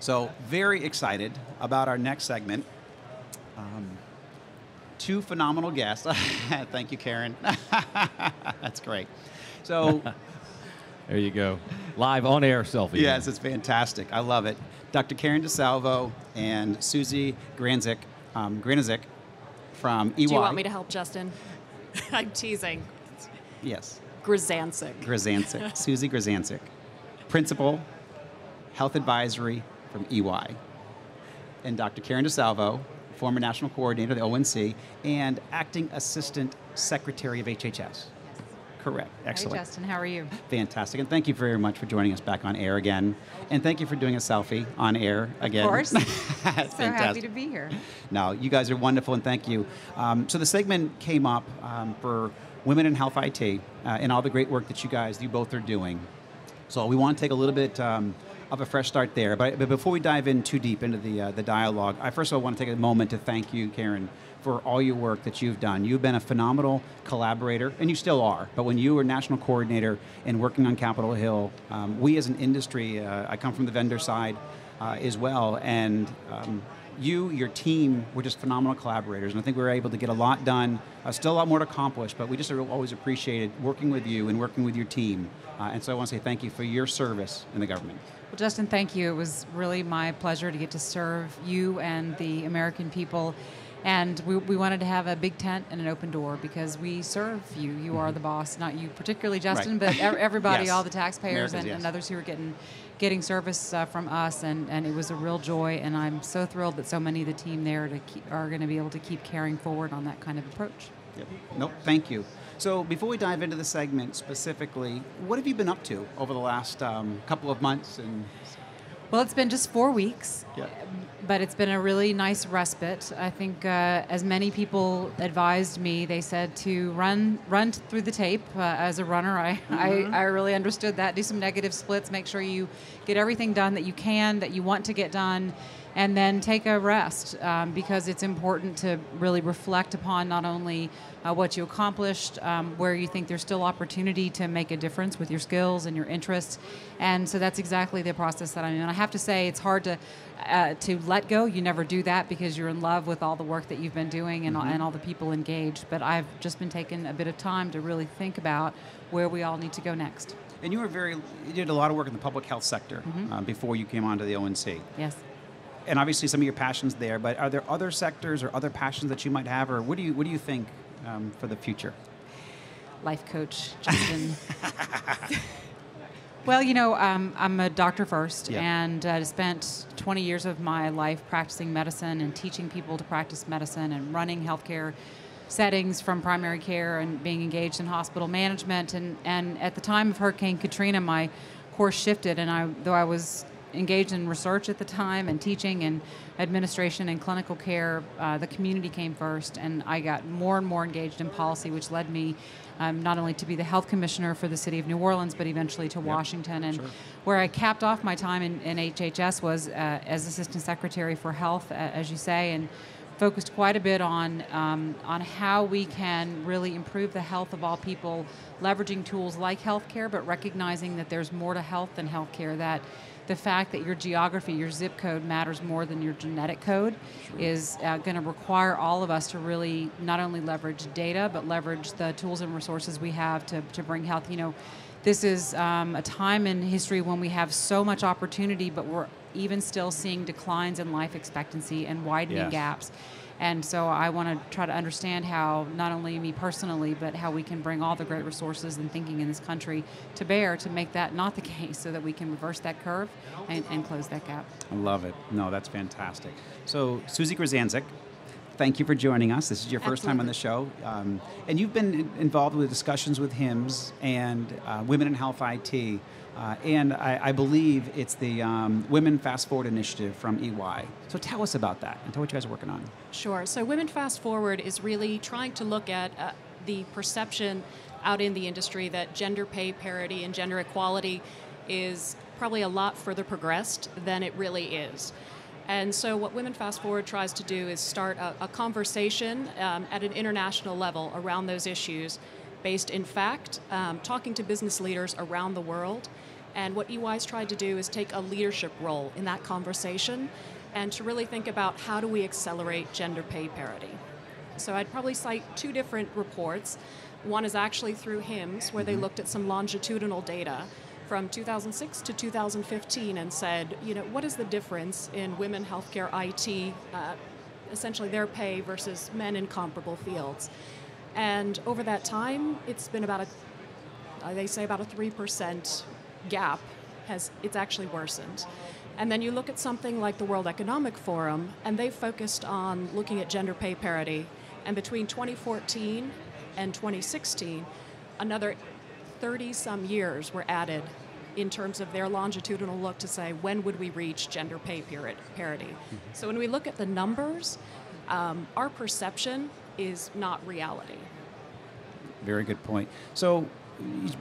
So, very excited about our next segment. Um, two phenomenal guests. Thank you, Karen. That's great. So, there you go. Live on air selfie. Yes, it's fantastic. I love it. Dr. Karen DeSalvo and Susie Granzik, um, Granizik from EY. Do you want me to help, Justin? I'm teasing. Yes. Grizancic. Grizancic. Suzi Grizancic, Principal, Health Advisory from EY. And Dr. Karen DeSalvo, former National Coordinator of the ONC and Acting Assistant Secretary of HHS. Correct. Excellent. Hey, Justin, how are you? Fantastic. And thank you very much for joining us back on air again. And thank you for doing a selfie on air again. Of course. so Fantastic. happy to be here. No, you guys are wonderful, and thank you. Um, so the segment came up um, for Women in Health IT uh, and all the great work that you guys, you both are doing. So we want to take a little bit um, of a fresh start there. But, but, before we dive in too deep into the, uh, the dialogue, I first of all want to take a moment to thank you, Karen, for all your work that you've done. You've been a phenomenal collaborator, and you still are. But when you were national coordinator and working on Capitol Hill, um, we as an industry, uh, I come from the vendor side uh, as well, and um, you, your team, were just phenomenal collaborators, and I think we were able to get a lot done. Uh, still a lot more to accomplish, but we just always appreciated working with you and working with your team. Uh, and so I want to say thank you for your service in the government. Well, Justin, thank you. It was really my pleasure to get to serve you and the American people and we, we wanted to have a big tent and an open door because we serve you. You are mm-hmm. the boss, not you particularly, Justin, right. but everybody, yes. all the taxpayers and, yes. and, others who are getting getting service uh, from us. And, and it was a real joy. And I'm so thrilled that so many of the team there to keep, are going to be able to keep carrying forward on that kind of approach. Yep. Nope. Thank you. So before we dive into the segment specifically, what have you been up to over the last um, couple of months and well, it's been just four weeks, yeah. but it's been a really nice respite. I think, uh, as many people advised me, they said to run run through the tape. Uh, as a runner, I, mm-hmm. I, I really understood that. Do some negative splits. Make sure you get everything done that you can, that you want to get done, and then take a rest um, because it's important to really reflect upon not only uh, what you accomplished, um, where you think there's still opportunity to make a difference with your skills and your interests, and so that's exactly the process that I'm in. I have to say it's hard to uh, to let go. You never do that because you're in love with all the work that you've been doing and, mm-hmm. and all the people engaged. But I've just been taking a bit of time to really think about where we all need to go next. And you were very, you did a lot of work in the public health sector mm-hmm. uh, before you came onto the ONC. Yes and obviously some of your passions there. But are there other sectors or other passions that you might have, or what do you what do you think um, for the future? Life coach, Justin. well, you know, um, I'm a doctor first, yeah. and uh, spent 20 years of my life practicing medicine and teaching people to practice medicine and running healthcare settings from primary care and being engaged in hospital management. And, and at the time of Hurricane Katrina, my course shifted, and I, though I was engaged in research at the time and teaching and administration and clinical care. Uh, the community came first, and I got more and more engaged in policy, which led me um, not only to be the health commissioner for the city of New Orleans, but eventually to yep. Washington. And sure. where I capped off my time in, in HHS was uh, as assistant secretary for health, uh, as you say, and focused quite a bit on um, on how we can really improve the health of all people, leveraging tools like healthcare, but recognizing that there's more to health than healthcare. That the fact that your geography, your zip code matters more than your genetic code sure. is uh, going to require all of us to really not only leverage data, but leverage the tools and resources we have to, to bring health. You know, this is um, a time in history when we have so much opportunity, but we're even still seeing declines in life expectancy and widening yes. gaps. And so I want to try to understand how, not only me personally, but how we can bring all the great resources and thinking in this country to bear to make that not the case so that we can reverse that curve and, and close that gap. I love it. No, that's fantastic. So, Suzi Grizancic, thank you for joining us. This is your first Absolutely. time on the show. Um, and you've been involved with discussions with HIMSS and uh, Women in Health IT. Uh, and I, I, believe it's the um, Women Fast Forward initiative from EY. So tell us about that and tell what you guys are working on. Sure. So Women Fast Forward is really trying to look at uh, the perception out in the industry that gender pay parity and gender equality is probably a lot further progressed than it really is. And so, what Women Fast Forward tries to do is start a, a conversation um, at an international level around those issues based in fact, um, talking to business leaders around the world And what EY's tried to do is take a leadership role in that conversation and to really think about how do we accelerate gender pay parity. So I'd probably cite two different reports. One is actually through HIMSS, where they looked at some longitudinal data from 2006 to 2015 and said, you know, what is the difference in women healthcare IT, uh, essentially their pay versus men in comparable fields? And over that time, it's been about a, they say about a 3% gap has, it's actually worsened. And then you look at something like the World Economic Forum, and they focused on looking at gender pay parity. And between 2014 and 2016, another 30 some years were added in terms of their longitudinal look to say when would we reach gender pay parity. Mm-hmm. So when we look at the numbers, um, our perception is not reality. Very good point. So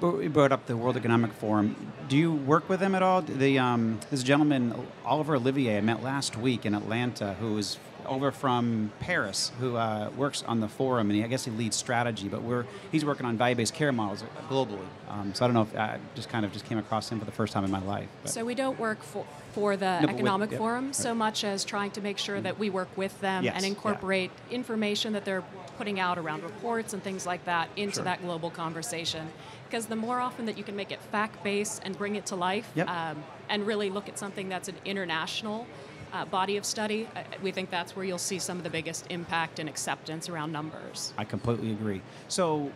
you brought up the World Economic Forum. Do you work with them at all? The um, this gentleman Oliver Olivier I met last week in Atlanta, who is over from Paris who uh, works on the forum, and he, I guess he leads strategy. But we're he's working on value-based care models globally. Um, so I don't know if I just kind of just came across him for the first time in my life. But. So we don't work for for the no, economic with, forum yeah, so much as trying to make sure mm-hmm. that we work with them yes, and incorporate yeah. information that they're putting out around reports and things like that into sure. that global conversation. Because the more often that you can make it fact-based and bring it to life, yep. um, and really look at something that's an international uh, body of study, uh, we think that's where you'll see some of the biggest impact and acceptance around numbers. I completely agree. So,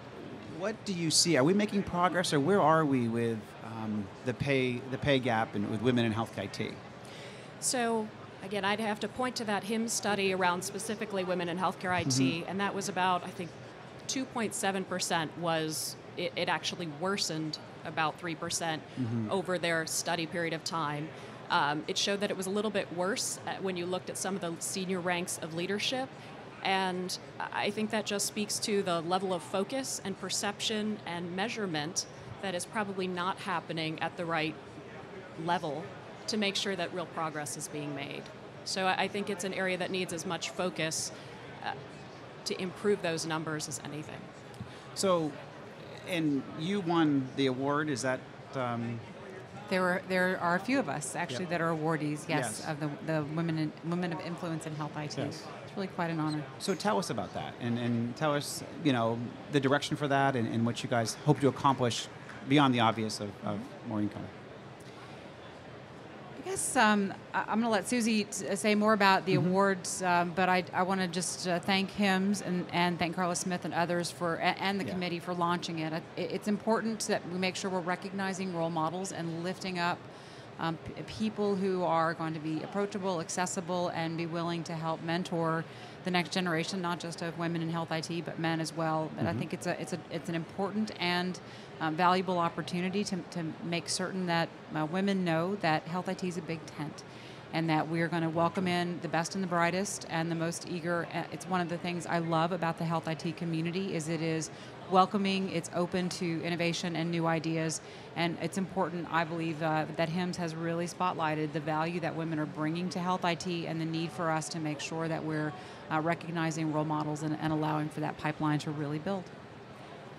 what do you see? Are we making progress, or where are we with um, the pay the pay gap and with women in health IT? So. Again, I'd have to point to that HIM study around specifically women in healthcare IT, mm-hmm. and that was about, I think, 2.7% was, it, it actually worsened about 3% mm hmm over their study period of time. Um, it showed that it was a little bit worse uh, when you looked at some of the senior ranks of leadership. And I think that just speaks to the level of focus and perception and measurement that is probably not happening at the right level to make sure that real progress is being made. So I think it's an area that needs as much focus uh, to improve those numbers as anything. So, and you won the award. Is that um, there were there are a few of us actually yep. that are awardees, yes, yes, of the, the women in, women of influence in health IT. Yes. It's really quite an honor. So tell us about that, and, and tell us you know the direction for that, and, and what you guys hope to accomplish beyond the obvious of, of more income. I guess um, I'm going to let Suzi t- uh, say more about the mm-hmm. awards, um, but I, I want to just uh, thank HIMSS and, and thank Carla Smith and others for and the yeah. committee for launching it. It's important that we make sure we're recognizing role models and lifting up um, p- people who are going to be approachable, accessible, and be willing to help mentor the next generation, not just of women in health IT, but men as well. But mm-hmm. I think it's a it's a it's an important and um, valuable opportunity to, to make certain that uh, women know that health IT is a big tent and that we're going to welcome in the best and the brightest and the most eager. Uh, it's one of the things I love about the health IT community is it is welcoming, it's open to innovation and new ideas, and it's important, I believe, uh, that HIMSS has really spotlighted the value that women are bringing to health IT and the need for us to make sure that we're uh, recognizing role models and, and allowing for that pipeline to really build.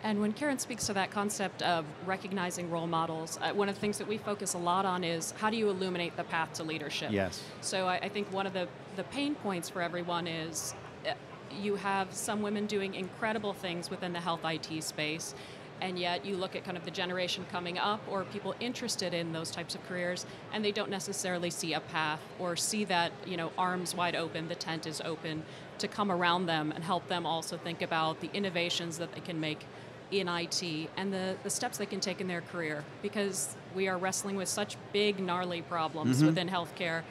And when Karen speaks to that concept of recognizing role models, uh, one of the things that we focus a lot on is how do you illuminate the path to leadership? Yes. So I, I think one of the, the pain points for everyone is uh, you have some women doing incredible things within the health IT space, and yet you look at kind of the generation coming up or people interested in those types of careers, and they don't necessarily see a path or see that, you know, arms wide open, the tent is open to come around them and help them also think about the innovations that they can make in IT and the, the steps they can take in their career because we are wrestling with such big, gnarly problems mm-hmm. within healthcare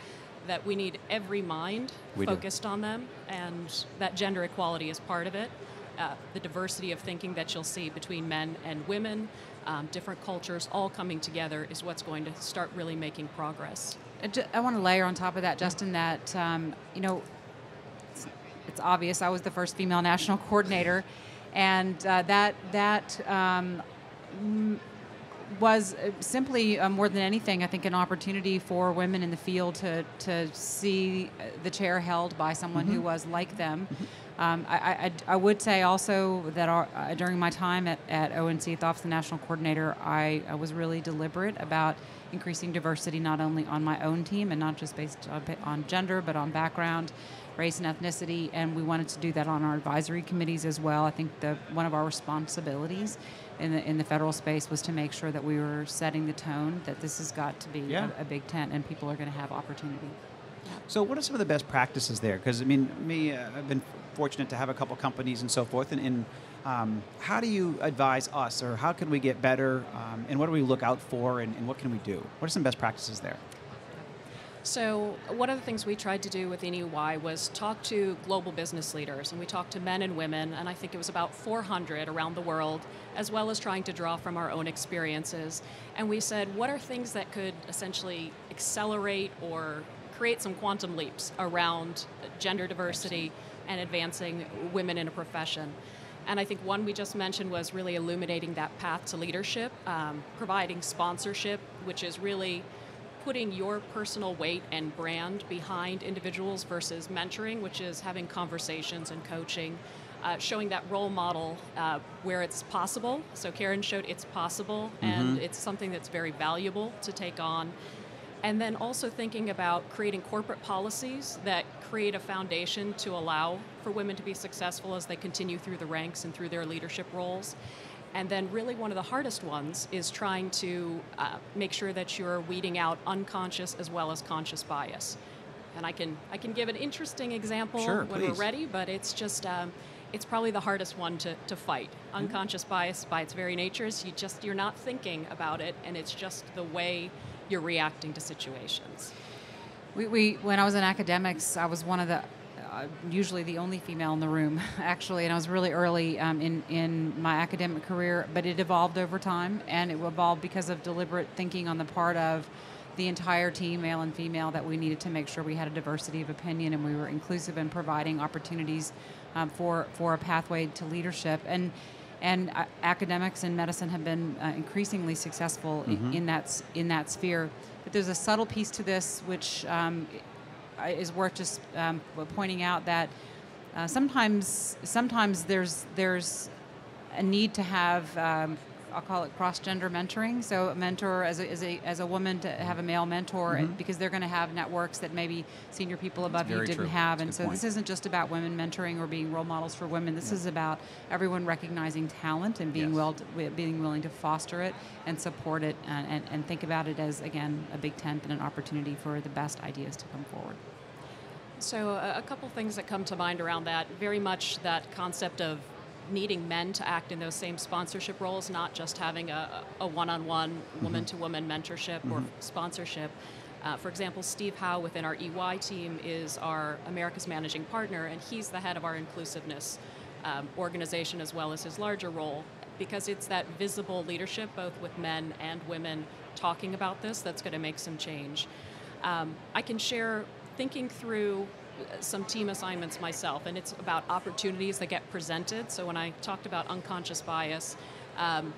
that we need every mind we focused do. on them, and that gender equality is part of it. Uh, the diversity of thinking that you'll see between men and women, um, different cultures all coming together is what's going to start really making progress. I want to layer on top of that, Justin, that, um, you know, it's, it's obvious I was the first female national coordinator and uh, that that um, was uh, simply uh, more than anything, I think, an opportunity for women in the field to to see uh, the chair held by someone who was like them. Um, I, I, I would say also that our, uh, during my time at, at ONC, at the Office of the National Coordinator, I, I was really deliberate about increasing diversity not only on my own team and not just based on, on gender, but on background, race, and ethnicity. And we wanted to do that on our advisory committees as well. I think the one of our responsibilities in the in the federal space was to make sure that we were setting the tone that this has got to be Yeah. a, a big tent and people are going to have opportunity. So, what are some of the best practices there? Because I mean, me, uh, I've been fortunate to have a couple companies and so forth. And, and um, how do you advise us, or how can we get better? Um, and what do we look out for? And, and what can we do? What are some best practices there? So, one of the things we tried to do with NEY was talk to global business leaders, and we talked to men and women, and I think it was about 400 around the world, as well as trying to draw from our own experiences. And we said, what are things that could essentially accelerate or create some quantum leaps around gender diversity and advancing women in a profession? And I think one we just mentioned was really illuminating that path to leadership, um, providing sponsorship, which is really putting your personal weight and brand behind individuals versus mentoring, which is having conversations and coaching, uh, showing that role model uh, where it's possible. So Karen showed it's possible, and it's something that's very valuable to take on. And then also thinking about creating corporate policies that create a foundation to allow for women to be successful as they continue through the ranks and through their leadership roles. And then, really, one of the hardest ones is trying to uh, make sure that you're weeding out unconscious as well as conscious bias. And I can I can give an interesting example Sure, when please. we're ready, but it's just um, it's probably the hardest one to, to fight. Mm-hmm. Unconscious bias, by its very nature, is you just you're not thinking about it, and it's just the way you're reacting to situations. We, we when I was in academics, I was one of the usually the only female in the room, actually, and I was really early um, in in my academic career. But it evolved over time, and it evolved because of deliberate thinking on the part of the entire team, male and female, that we needed to make sure we had a diversity of opinion and we were inclusive in providing opportunities um, for for a pathway to leadership. And and uh, academics in medicine have been uh, increasingly successful in, in that in that sphere. But there's a subtle piece to this which um, is worth just um, pointing out that uh, sometimes sometimes there's there's a need to have um, I'll call it cross gender mentoring. So a mentor as a, as a, as a woman to have a male mentor and mm-hmm. because they're going to have networks that maybe senior people above you didn't true. have. That's And so point. this isn't just about women mentoring or being role models for women. This is about everyone recognizing talent and being Yes. well being willing to foster it and support it and, and, and think about it as again a big tent and an opportunity for the best ideas to come forward. So, a, a couple things that come to mind around that very much that concept of needing men to act in those same sponsorship roles, not just having a, a one on one, woman to woman mentorship or sponsorship. Uh, for example, Steve Howe within our EY team is our America's managing partner, and he's the head of our inclusiveness um, organization as well as his larger role because it's that visible leadership, both with men and women, talking about this that's going to make some change. Um, I can share thinking through some team assignments myself, and it's about opportunities that get presented. So when I talked about unconscious bias, um,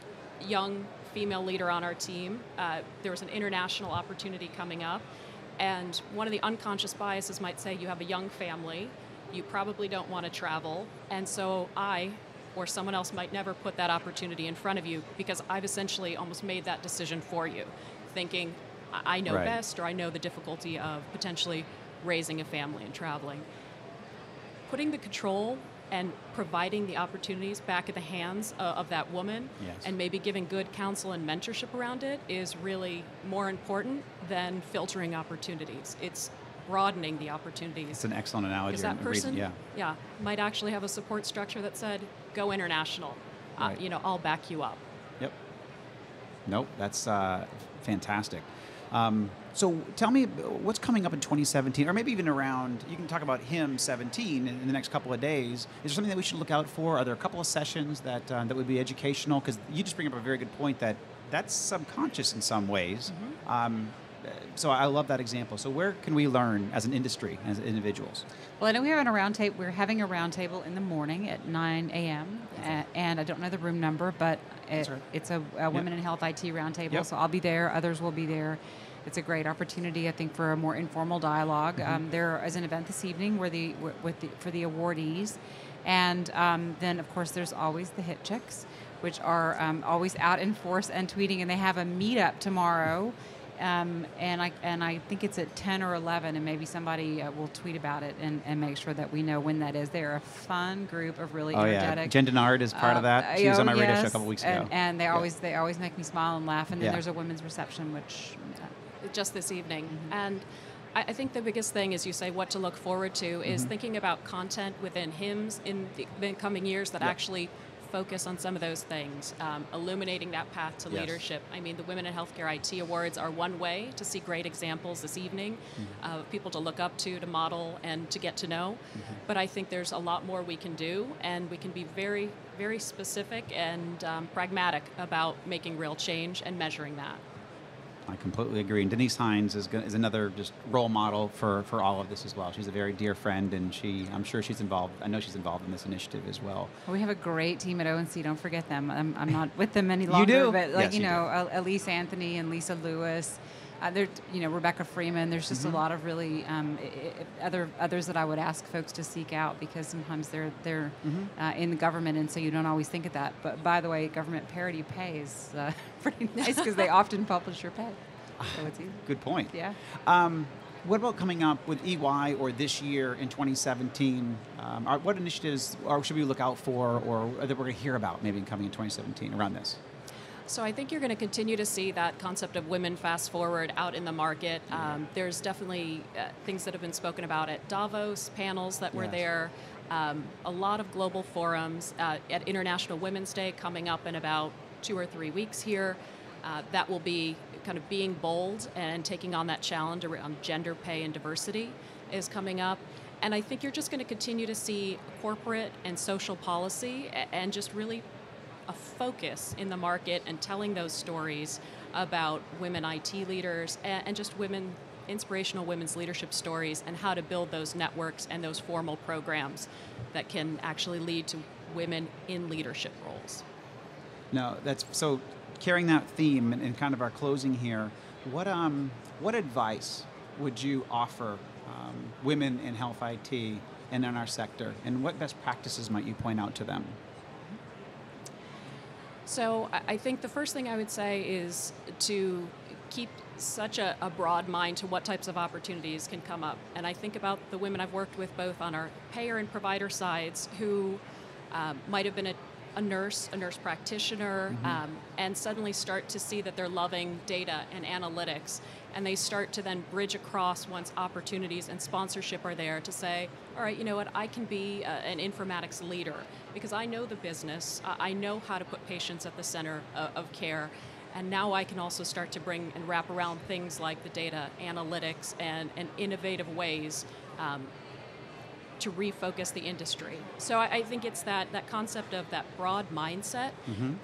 young female leader on our team, uh, there was an international opportunity coming up, and one of the unconscious biases might say you have a young family, you probably don't want to travel, and so I or someone else might never put that opportunity in front of you because I've essentially almost made that decision for you, thinking I know Right. best or I know the difficulty of potentially raising a family and traveling. Putting the control and providing the opportunities back in the hands uh, of that woman Yes. and maybe giving good counsel and mentorship around it is really more important than filtering opportunities. It's broadening the opportunities. It's an excellent analogy. Because that person, yeah. might actually have a support structure that said, "Go international." Uh, Right. you know, I'll back you up. Yep. Nope, that's uh, fantastic. Um, so tell me what's coming up in 2017, or maybe even around, you can talk about HIMSS 17 in, the next couple of days. Is there something that we should look out for? Are there a couple of sessions that, uh, that would be educational? Because you just bring up a very good point that that's subconscious in some ways. Um, uh, so I love that example. So where can we learn as an industry, as individuals? Well, I know we have a roundtable. We're having a roundtable in the morning at 9 a.m. And I don't know the room number, but it, right. it's a, a Women in Health IT roundtable. Yep. So I'll be there. Others will be there. It's a great opportunity, I think, for a more informal dialog Mm-hmm. Um, there is an event this evening where the with the, for the awardees, and um, then of course there's always the HIT Chicks, which are um, always out in force and tweeting, and they have a meetup tomorrow. Um, and I and I think it's at 10 or 11, and maybe somebody uh, will tweet about it and, and make sure that we know when that is. They're a fun group of really Oh yeah, energetic. Jen Dennard is part of uh, that. She was oh, on my radio show a couple weeks and, ago. And they Yeah. always they always make me smile and laugh. And then Yeah. there's a women's reception, which uh, just this evening. Mm-hmm. And I, I think the biggest thing, as you say, what to look forward to is Mm-hmm. thinking about content within HIMSS in the, the coming years that Yep. actually focus on some of those things, um, illuminating that path to Yes. leadership. I mean, the Women in Healthcare IT Awards are one way to see great examples this evening Mm-hmm. of people to look up to, to model, and to get to know. Mm-hmm. But I think there's a lot more we can do, and we can be very, very specific and um, pragmatic about making real change and measuring that. I completely agree. And Denise Hines is, is another just role model for, for all of this as well. She's a very dear friend, and she I'm sure she's involved. I know she's involved in this initiative as well. we have a great team at ONC. Don't forget them. I'm, I'm not with them any longer, you do? but like Yes, you you know, El- Elise Anthony and Lisa Lewis. Uh, there, you know, Rebecca Freeman. There's just Mm-hmm. a lot of really um, other others that I would ask folks to seek out because sometimes they're they're Mm-hmm. uh, in the government, and so you don't always think of that. But by the way, government parity pays uh, pretty nice because they often publish your pay. So it's easy. Good point. Yeah. Um, what about coming up with EY or this year in 2017? Um, are, what initiatives or should we look out for or that we're going to hear about maybe coming in 2017 around this? So I think you're going to continue to see that concept of women fast forward out in the market. Um, there's definitely uh, things that have been spoken about at Davos, panels that were Yes. there, um, a lot of global forums uh, at International Women's Day coming up in about two or three weeks here. Uh, that will be kind of being bold and taking on that challenge around gender pay and diversity is coming up. And I think you're just going to continue to see corporate and social policy and just really a focus in the market and telling those stories about women IT leaders and, and just women, inspirational women's leadership stories and how to build those networks and those formal programs that can actually lead to women in leadership roles. No, that's so. Carrying that theme and, and kind of our closing here, what um what advice would you offer um, women in health IT and in our sector, and what best practices might you point out to them? So I think the first thing I would say is to keep such a, a broad mind to what types of opportunities can come up. And I think about the women I've worked with both on our payer and provider sides who um, might have been a, a nurse, a nurse practitioner, um, and suddenly start to see that they're loving data and analytics. And they start to then bridge across once opportunities and sponsorship are there to say, all right, you know what, I can be a, an informatics leader because I know the business, I I know how to put patients at the center of, of care. And now I can also start to bring and wrap around things like the data analytics and, and innovative ways um, to refocus the industry. So I, I think it's that, that concept of that broad mindset,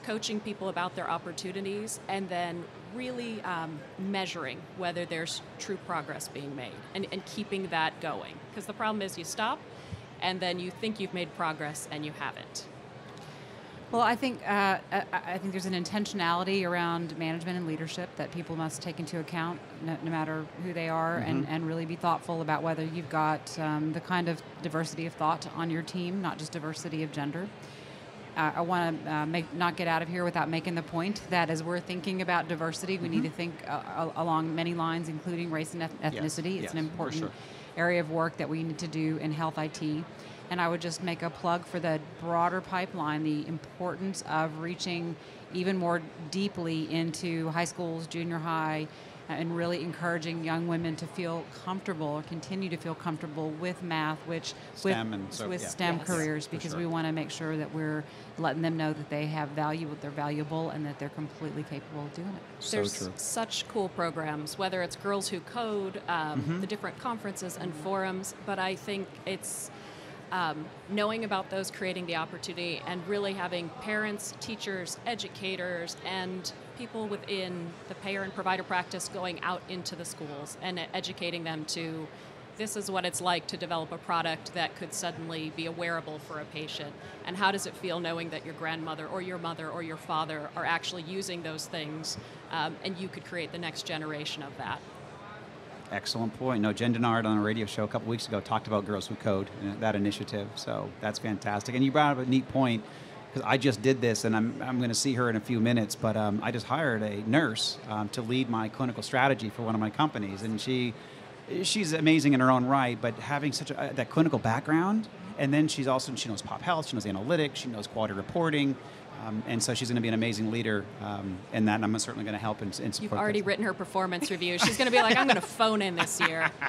coaching people about their opportunities, and then really um, measuring whether there's true progress being made and, and keeping that going. Because the problem is you stop and then you think you've made progress and you haven't. Well, I think uh, I, I think there's an intentionality around management and leadership that people must take into account, no, no matter who they are, and, and really be thoughtful about whether you've got um, the kind of diversity of thought on your team, not just diversity of gender. Uh, I want to uh, make not get out of here without making the point that as we're thinking about diversity, we need to think uh, along many lines, including race and eth- ethnicity. yes, it's an important sure. area of work that we need to do in health IT. And I would just make a plug for the broader pipeline, the importance of reaching even more deeply into high schools, junior high, and really encouraging young women to feel comfortable or continue to feel comfortable with math, which STEM with, and so- with yeah. STEM Yes. careers, because sure. we want to make sure that we're letting them know that they have value, that they're valuable, and that they're completely capable of doing it. So There's true. such cool programs, whether it's Girls Who Code, um, Mm-hmm. the different conferences and forums, but I think it's um, knowing about those, creating the opportunity, and really having parents, teachers, educators, and people within the payer and provider practice going out into the schools and educating them to this is what it's like to develop a product that could suddenly be a wearable for a patient. And how does it feel knowing that your grandmother or your mother or your father are actually using those things um, and you could create the next generation of that? Excellent point. No, Jen Dennard on a radio show a couple weeks ago talked about Girls Who Code and that initiative. So that's fantastic. And you brought up a neat point because I just did this and I'm, I'm going to see her in a few minutes. But um, I just hired a nurse um, to lead my clinical strategy for one of my companies. And she, she's amazing in her own right, but having such a, that clinical background, and then she's also, she knows pop health, she knows analytics, she knows quality reporting. Um, and so she's going to be an amazing leader um, in that, and I'm certainly going to help and, and support. You've already that. written her performance review. She's going to be like, "I'm going to phone in this year."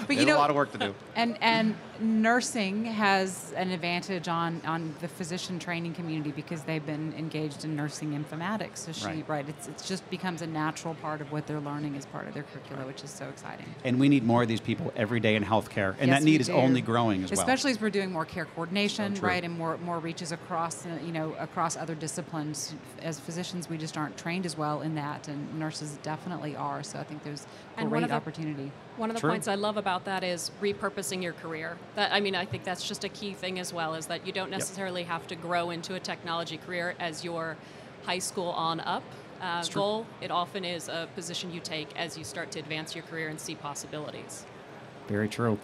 But There's you know, a lot of work to do. And and nursing has an advantage on on the physician training community because they've been engaged in nursing informatics. So she Right. right, it's it just becomes a natural part of what they're learning as part of their curricula, which is so exciting. And we need more of these people every day in healthcare, and Yes, that need is only growing as well. Especially as we're doing more care coordination, So right, and more more reaches across, you know, across other disciplines. As physicians, we just aren't trained as well in that, and nurses definitely are. So I think there's And great of the- opportunity. One of the True. points I love about that is repurposing your career. That I mean, I think that's just a key thing as well. Is that you don't necessarily have to grow into a technology career as your high school on up uh, goal. It often is a position you take as you start to advance your career and see possibilities. Very true.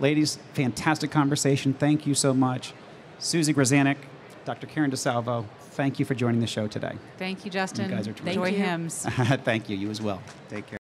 Ladies, fantastic conversation. Thank you so much. Suzi Grazanik, Dr. Karen DeSalvo, thank you for joining the show today. Thank you, Justin. You guys are terrific. Enjoy HIMSS. thank you. You as well. Take care.